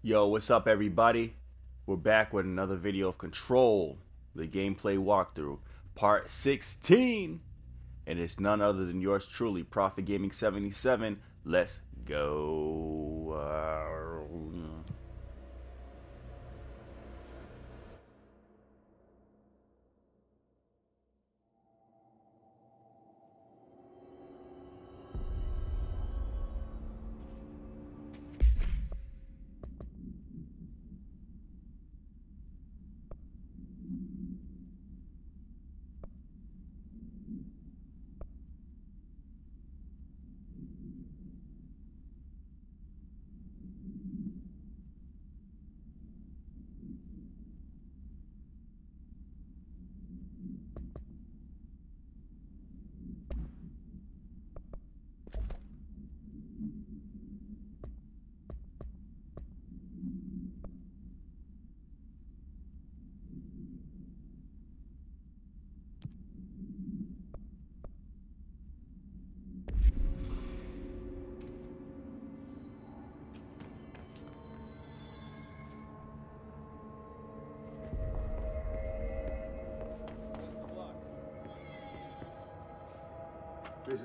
Yo, what's up everybody? We're back with another video of Control, the gameplay walkthrough, part 16. And it's none other than yours truly, Prophet Gaming 77. Let's go.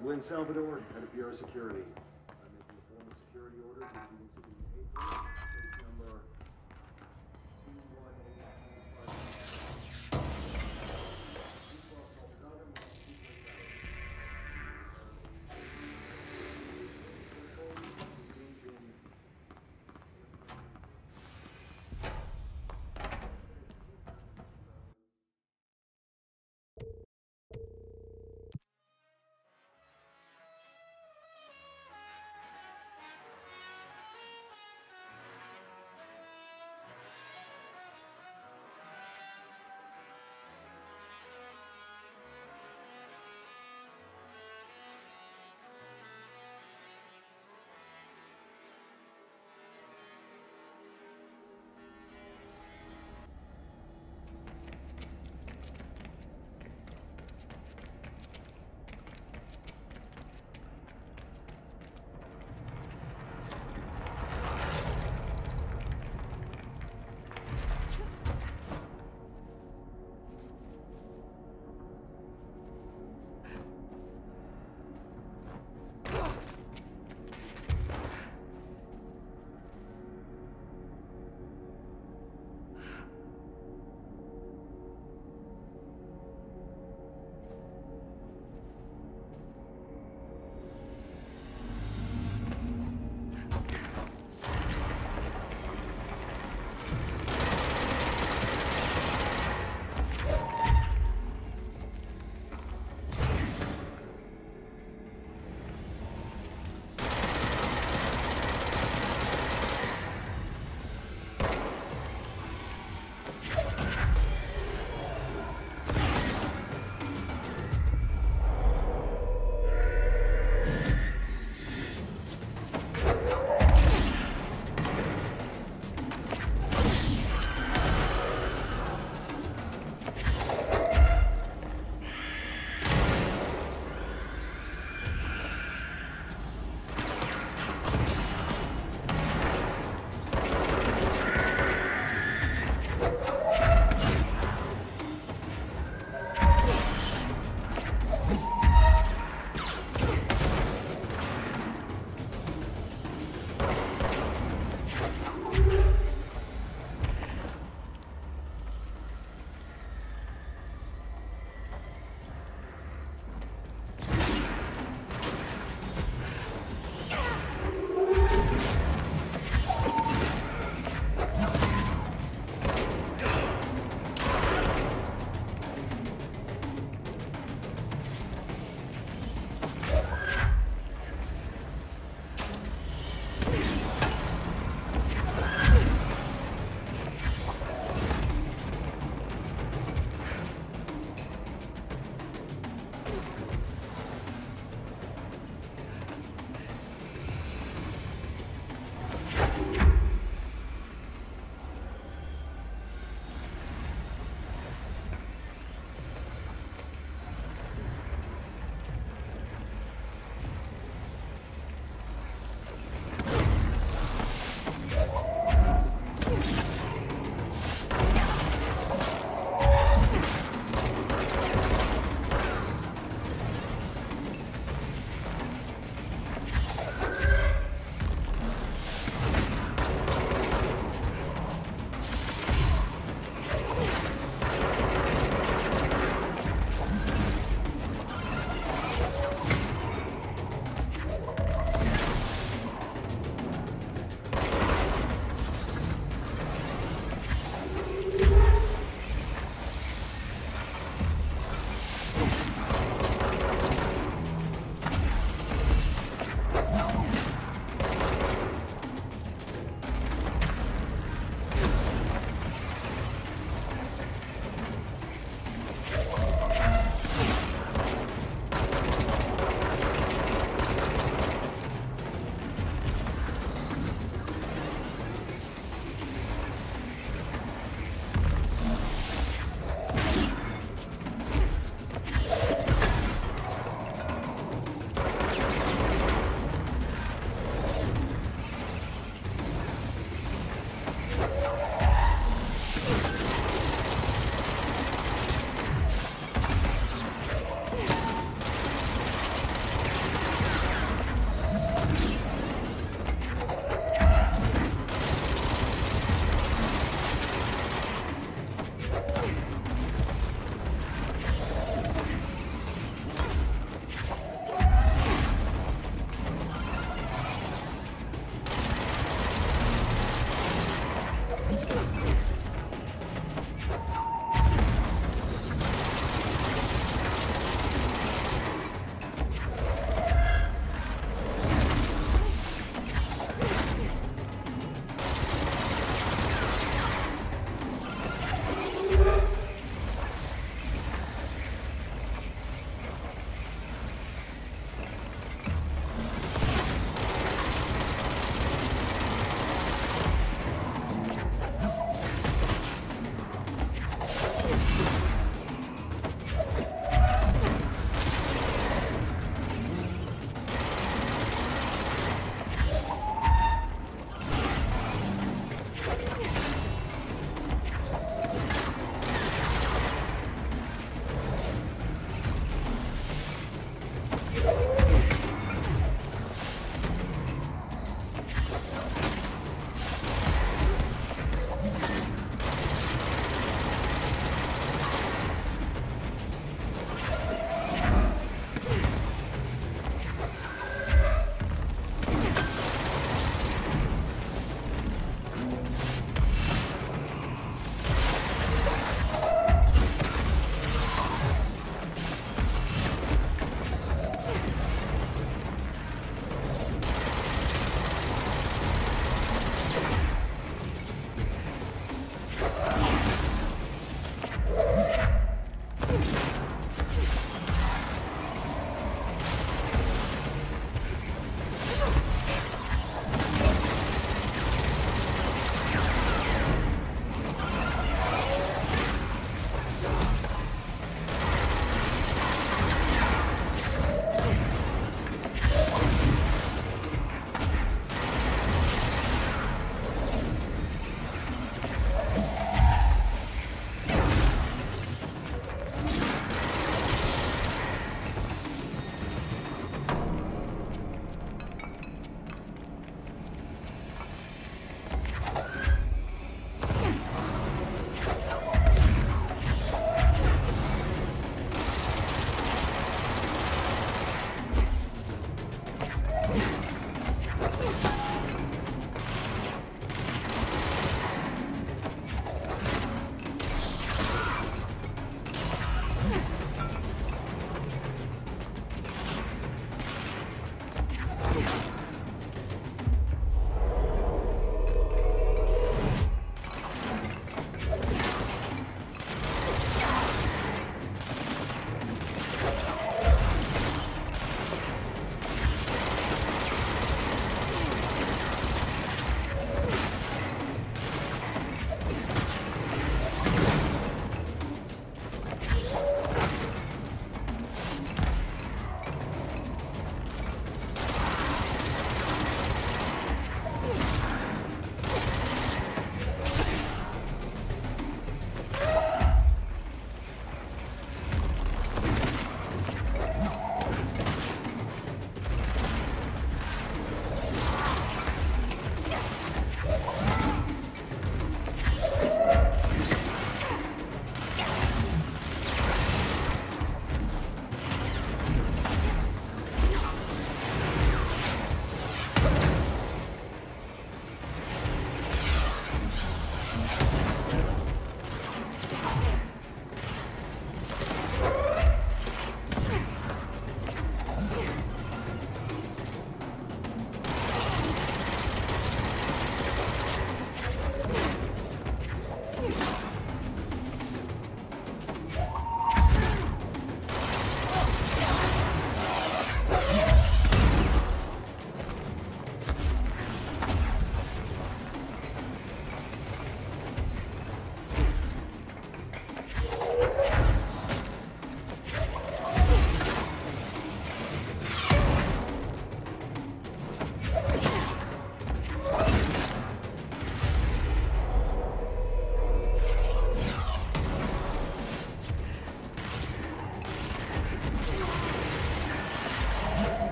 Is Lynn Salvador, head of PR Security. I'm making a formal security order to the in April,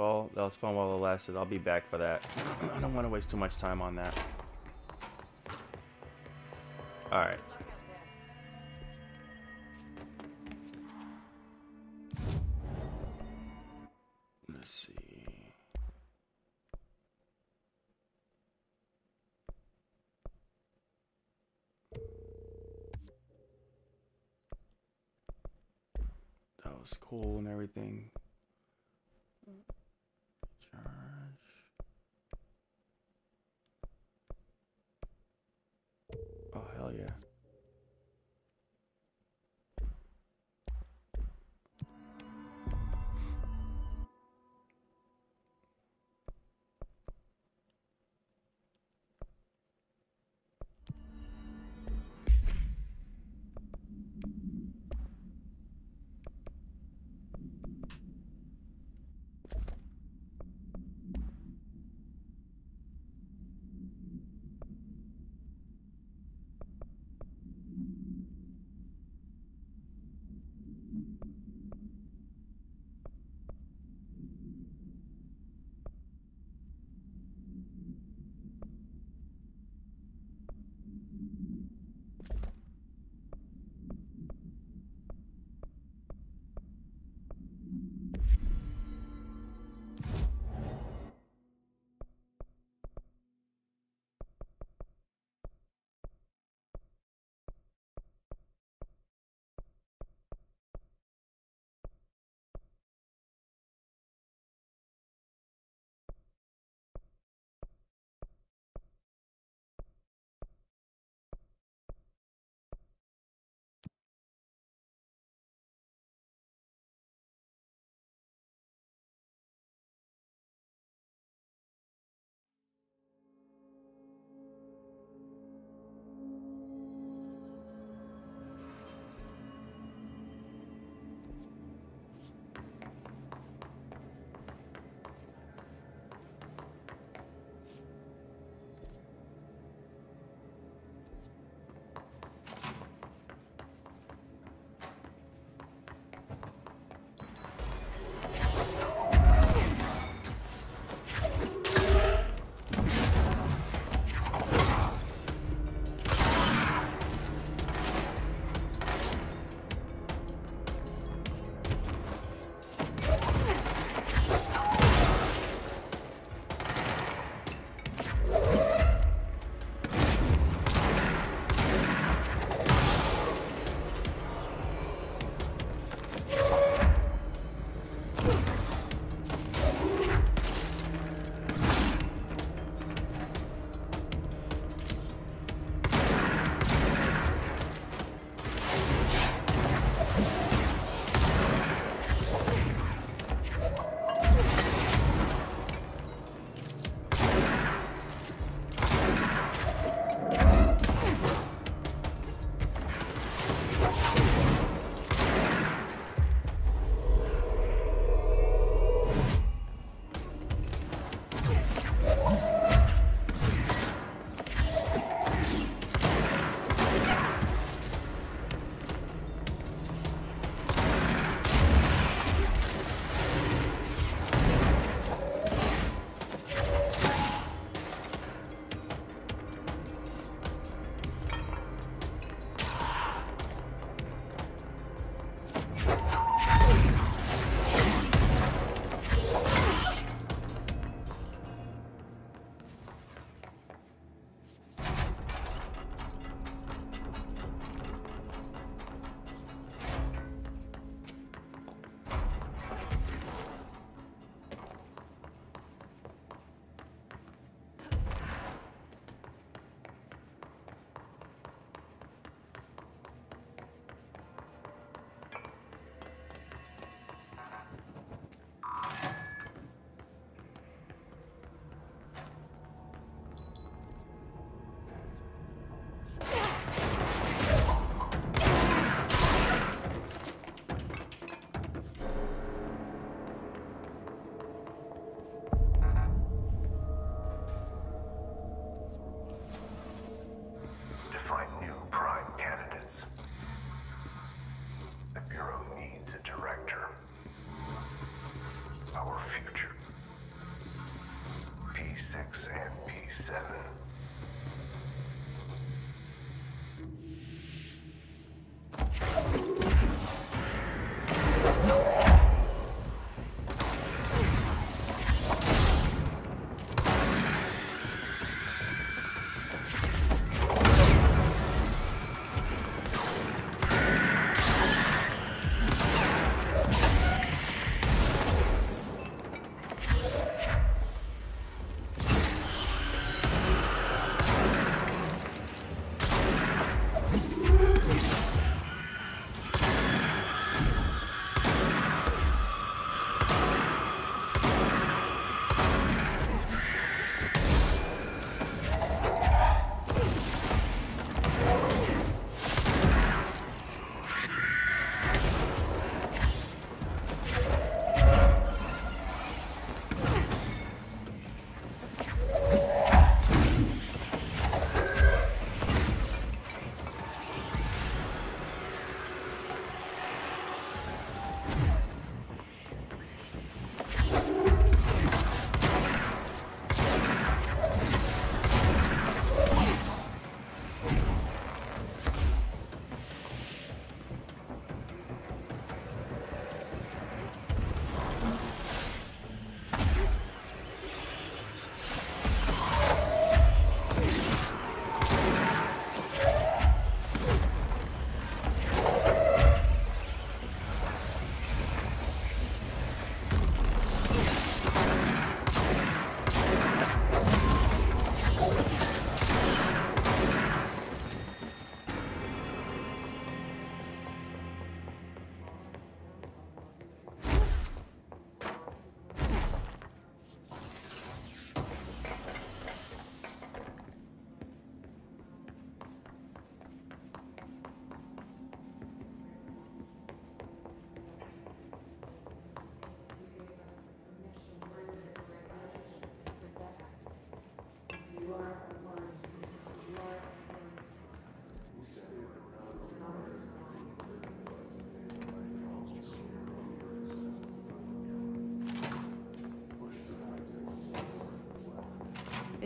Well, that was fun while it lasted. I'll be back for that. I don't want to waste too much time on that. Alright.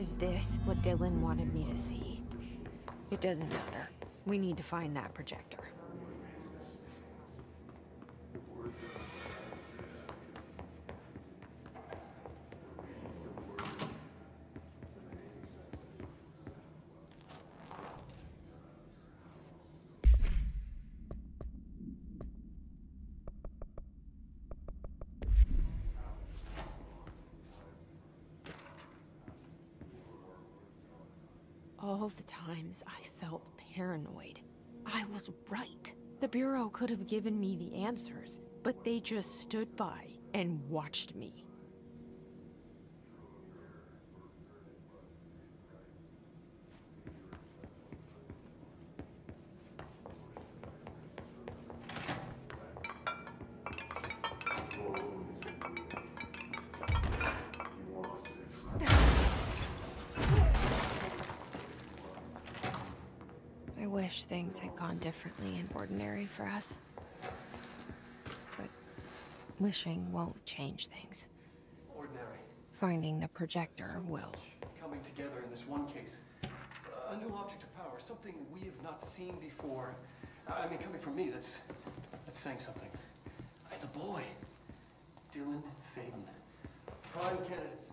Is this what Dylan wanted me to see? It doesn't matter. We need to find that projector. All the times I felt paranoid, I was right. The Bureau could have given me the answers, but they just stood by and watched me. Wish things had gone differently and ordinary for us. But wishing won't change things. Ordinary. Finding the projector will. Coming together in this one case. A new object of power, something we have not seen before. I mean, coming from me, that's that's saying something. I, the boy, Dylan Faden, prime candidates.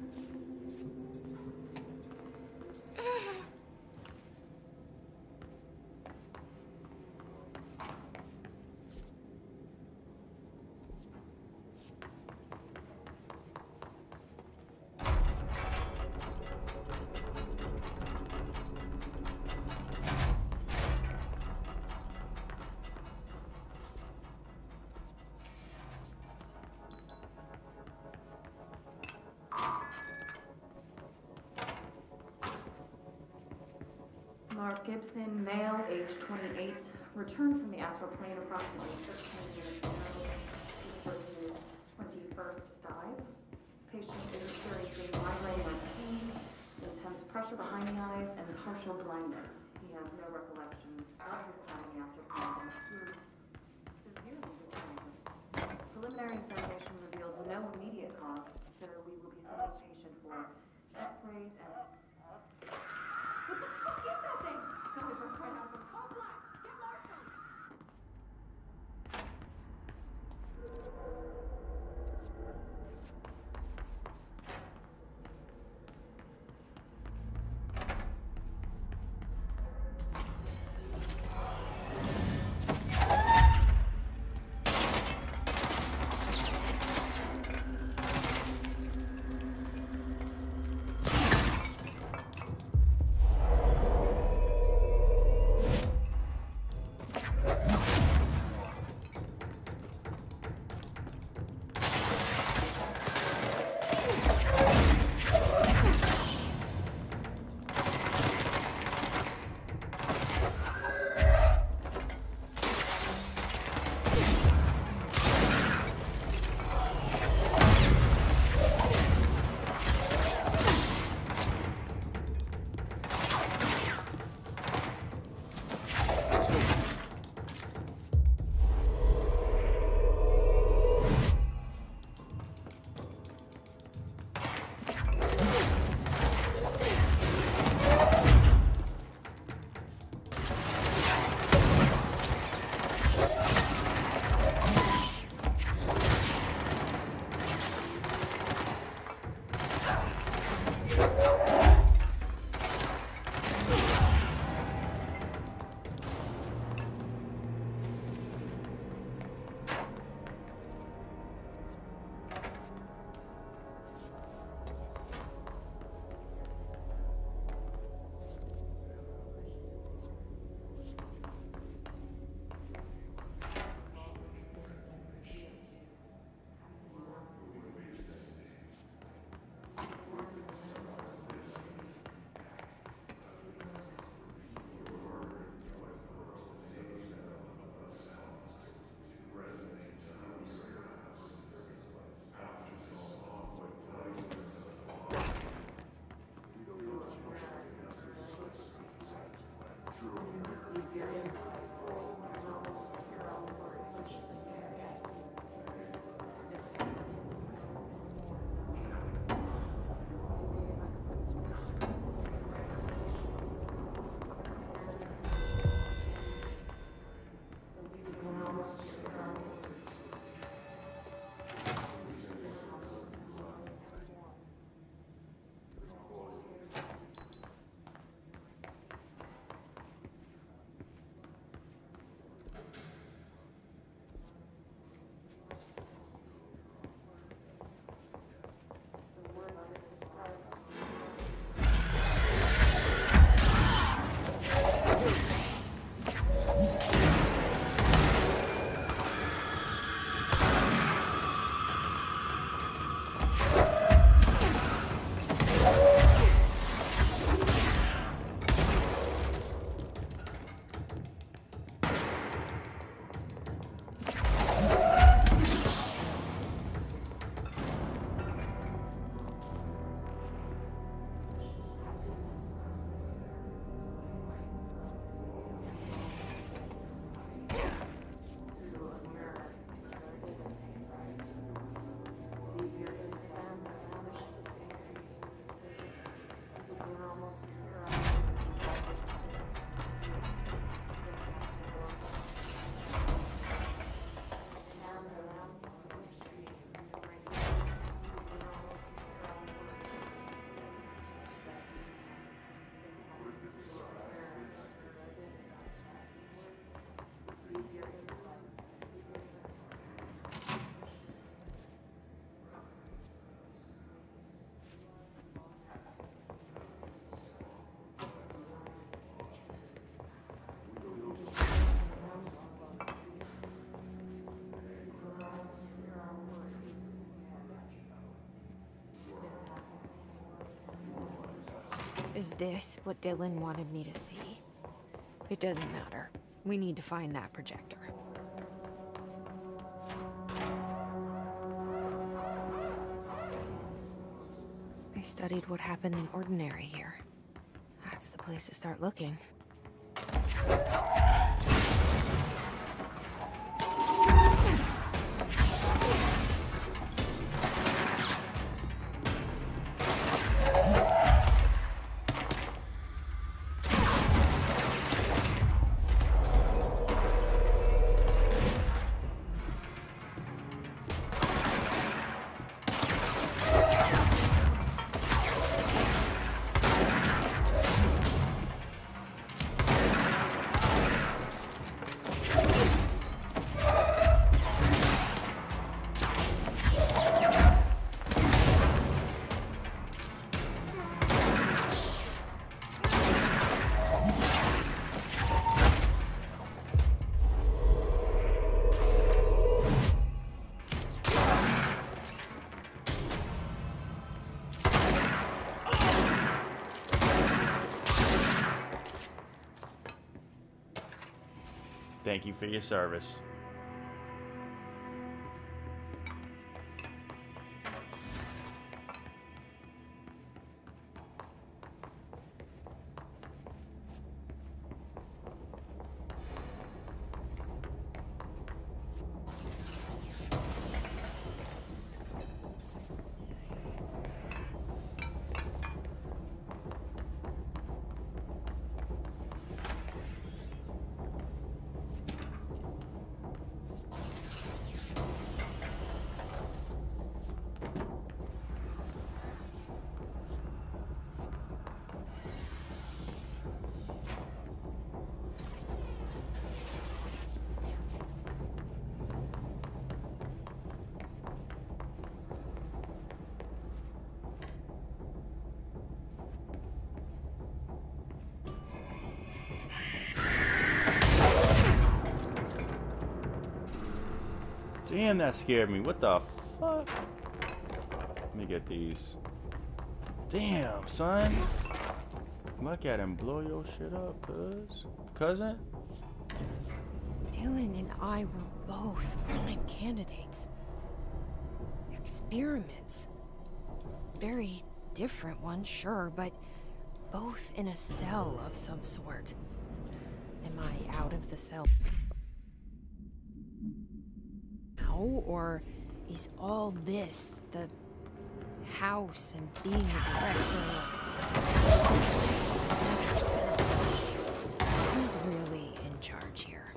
Mark Gibson, male, age 28, returned from the astral plane approximately 13 minutes ago. This person is 21st dive. Patient is experiencing migraine like pain, intense pressure behind the eyes, and partial blindness. He has no recollection of his time astral plane disoriented. Preliminary examination revealed no immediate cause, so we will be sending patient for x-rays and... experience. Is this what Dylan wanted me to see? It doesn't matter. We need to find that projector. They studied what happened in Ordinary here. That's the place to start looking. For your service. Damn, that scared me. What the fuck? Let me get these. Damn, son. Look at him blow your shit up, cuz. Cousin? Dylan and I were both prime candidates. Experiments. Very different ones, sure, but both in a cell of some sort. Am I out of the cell or is all this the house and being a director? Who's really in charge here?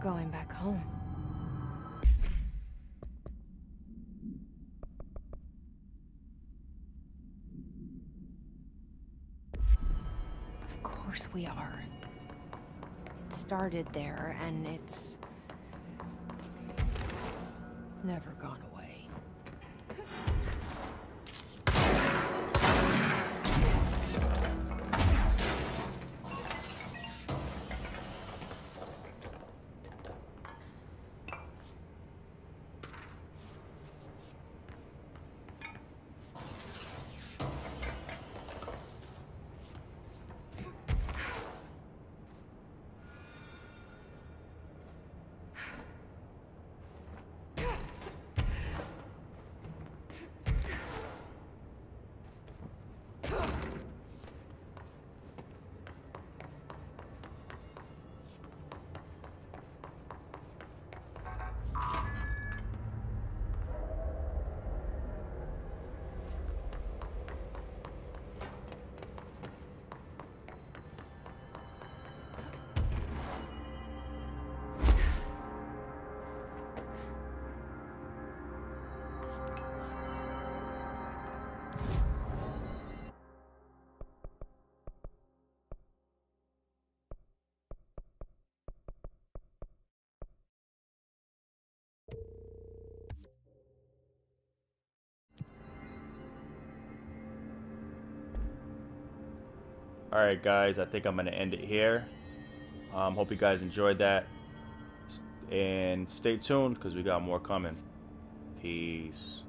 Going back home. Of course we are. It started there, and it's Alright, guys, I think I'm going to end it here. Um, hope you guys enjoyed that. And stay tuned because we got more coming. Peace.